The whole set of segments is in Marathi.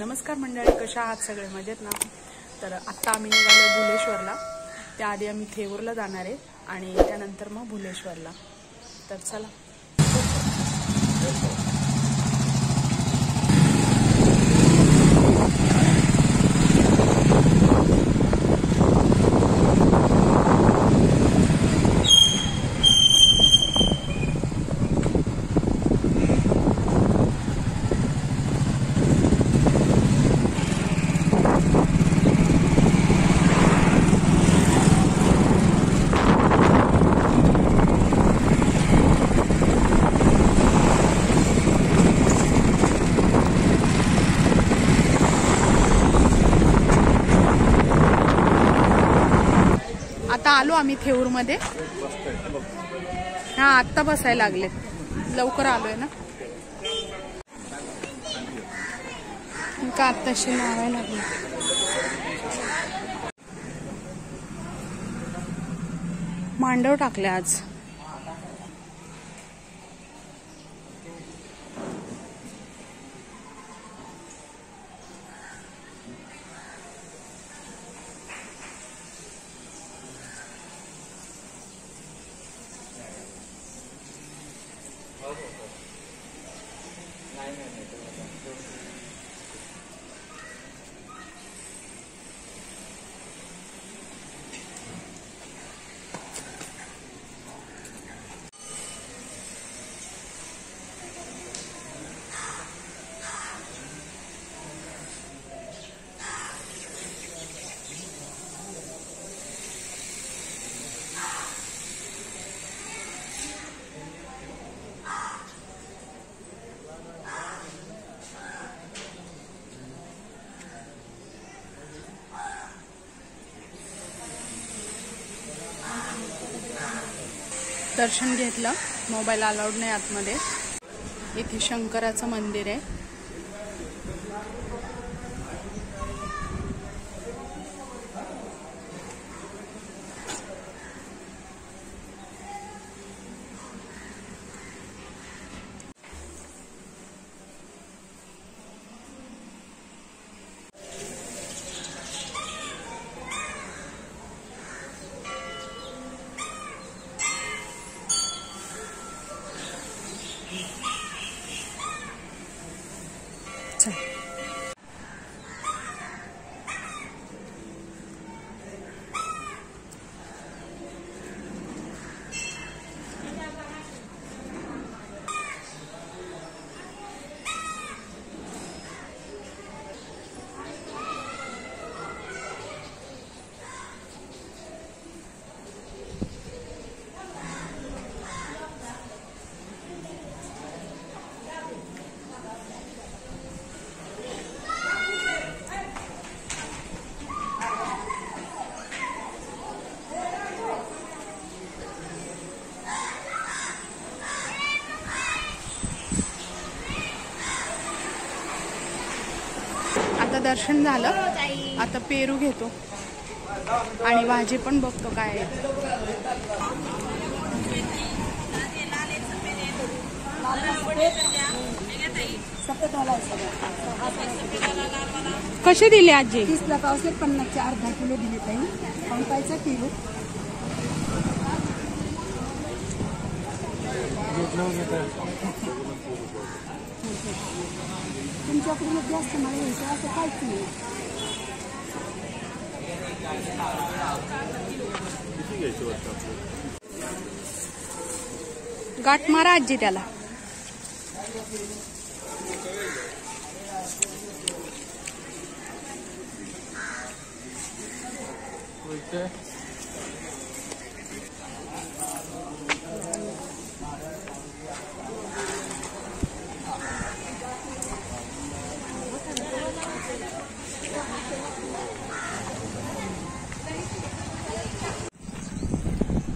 नमस्कार मंडळी कशा आहात सगळे? मजेत ना? तर आत्ता आम्ही निघालो भुलेश्वरला. त्याआधी आम्ही थेऊरला जाणार आहे आणि त्यानंतर मग भुलेश्वरला. तर चला आता आलो आम्ही थेऊरमध्ये. हा आत्ता बसायला लागले लवकर आलोय ना. का आत्ताशी लावायला लागले मांडव टाकले आज. दर्शन घेतलं. मोबाईल अलाउड नाही आतमध्ये. इथे शंकराचं मंदिर आहे. दर्शन झालं. आता पेरू घेतो. आणि भाजी पण बघतो काय कसे दिले आजी? तीसला पावसे पन्नासचे अर्धा किलो दिले ताई. पंपायचा किलो. तुमच्याकडून जास्त मला घ्यायचं असं काहीच गाठ मारा आजी त्याला.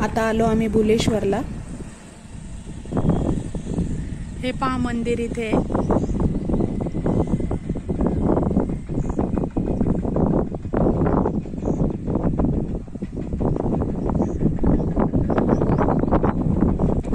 आता आलो आम्ही बुलेश्वरला. हे पहा मंदिर इथे. आहे.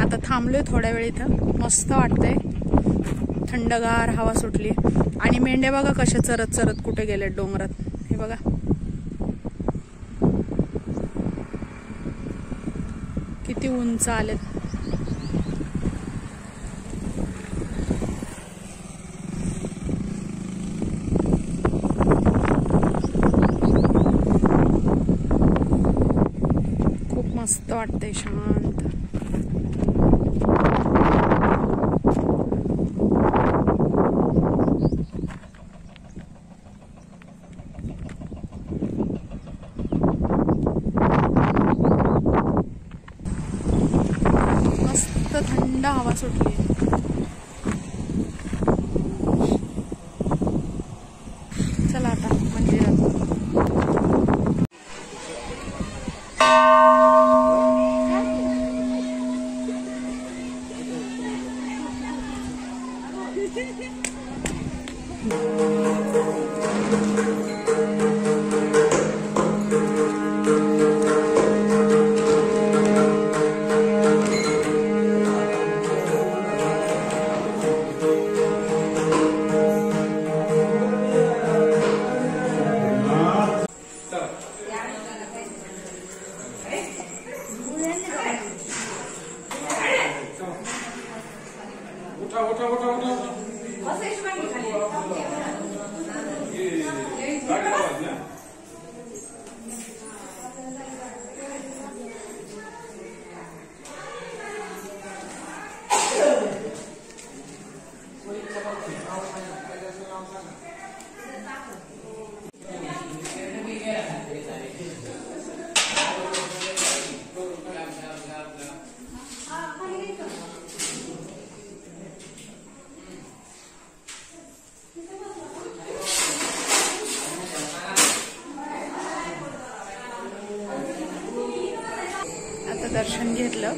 आता थांबलोय थोड्या वेळ इथं. मस्त वाटतंय. थंडगार हवा सुटली. आणि मेंढ्या बघा कशा चरत चरत कुठे गेले डोंगरात. हे बघा. किती उंच आलेत? खूप मस्त वाटतंय शांत मस्त थंड हवा सुटली घेतलं.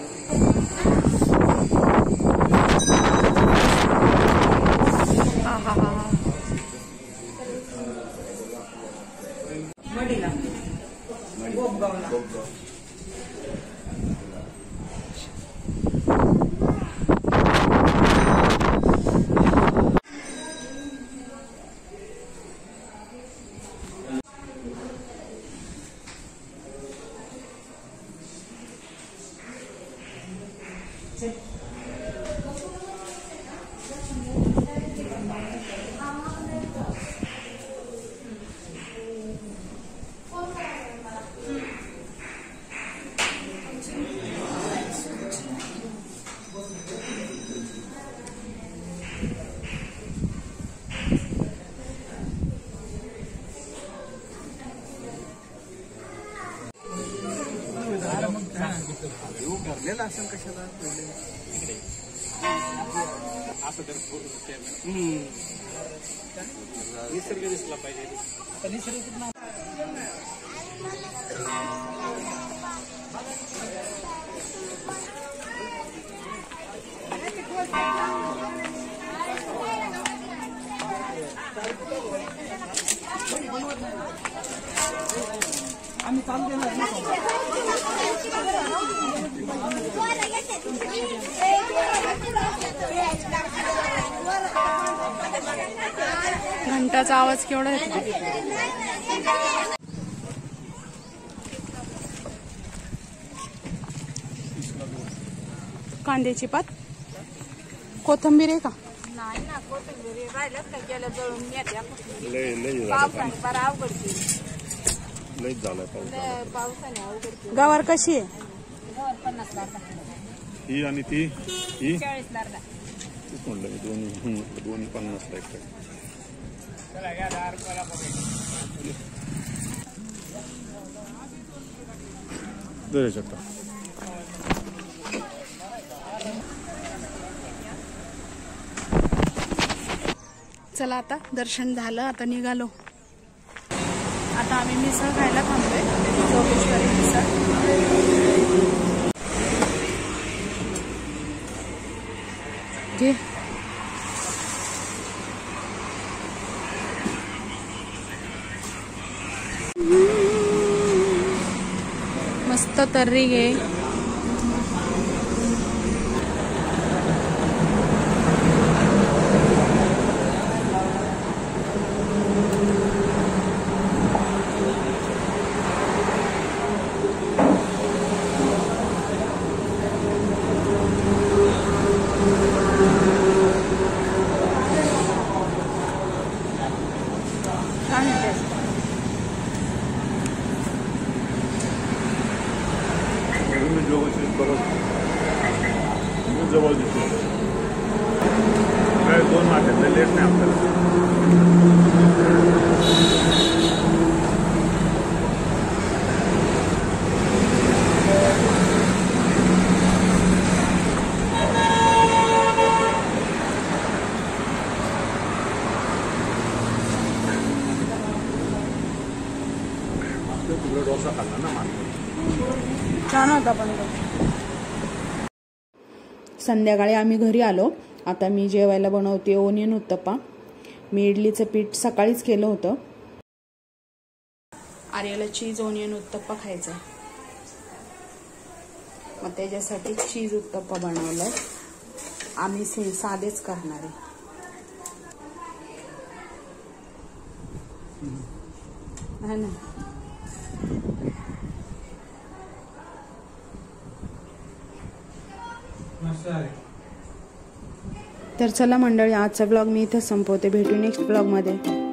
Ini Ami tam dena घंटाचा आवाज केवढा येतो कांद्याची पात? कोथंबीर आहे का? नाही ना कोथिंबीर राहिलंच गेलं जळून? पावसाने अवघड पावसाने अवघड गवार कशी आहे? गवर पन्नास लाख ही आणि ती? ही? चाळीस लाख तेच म्हणलं मी दोन्ही हं, म्हटलं दोन्ही पन्नास शकता चला आता दर्शन झालं आता निघालो. आता आम्ही मिसळ खायला थांबलोय. जोगेश्वरी मिसळ. घे मस्त तर्री घे. संध्याकाळी आम्ही घरी आलो. आता मी जेवायला बनवते ओनियन उत्तप्पा. मी इडलीचं पीठ सकाळीच केलं होतं. आर्याला चीज ओनियन उत्तप्पा खायचा मग त्याच्यासाठी चीज उत्तप्पा बनवलाय. आम्ही से साधेच करणार आहे. ना? तर चला मंडळी आजचा ब्लॉग मी इथंच संपवते. भेटू नेक्स्ट ब्लॉगमध्ये